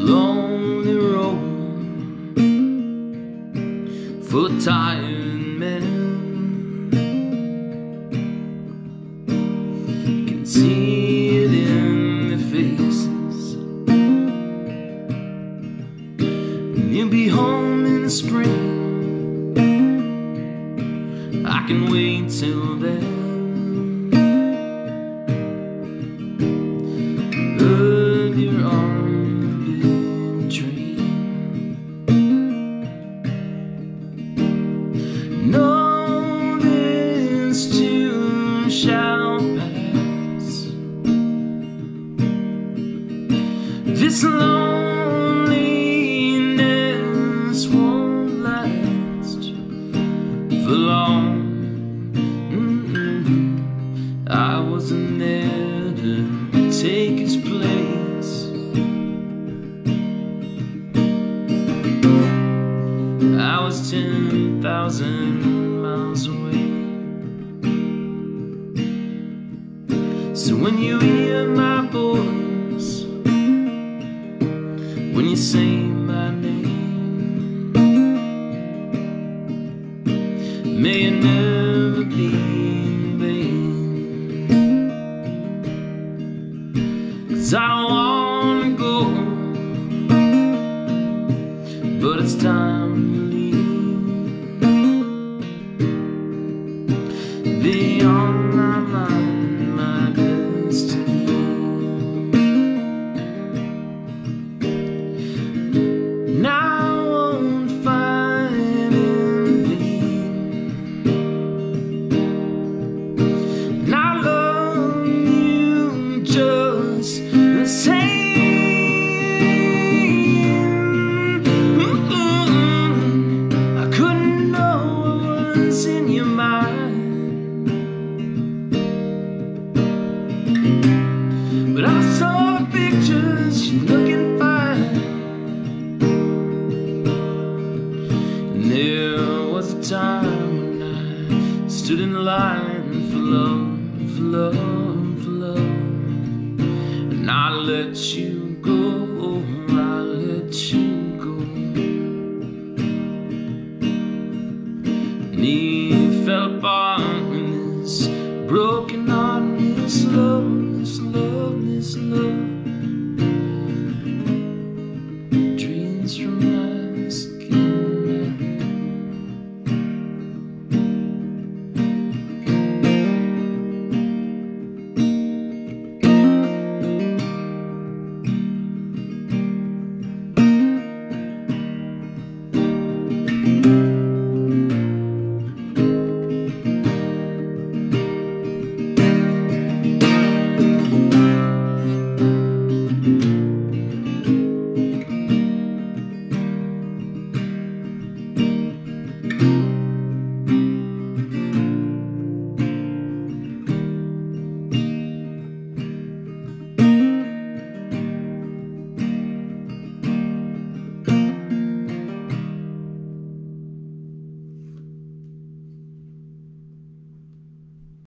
lonely road for tired men. You can see it in their faces. And you'll be home in the spring. I can wait till then. This loneliness won't last for long. Mm-mm. I wasn't there to take his place. I was 10,000 miles away. So when you hear my voice, when you say my name, may it never be in vain. Cause I don't wanna go, but it's time to leave. Beyond my mind, my destiny. What's in your mind. But I saw pictures, you're looking fine. And there was a time when I stood in line for love, for love, for love. And I let you go, oh, I let you go. And he fell apart this broken this love, this love.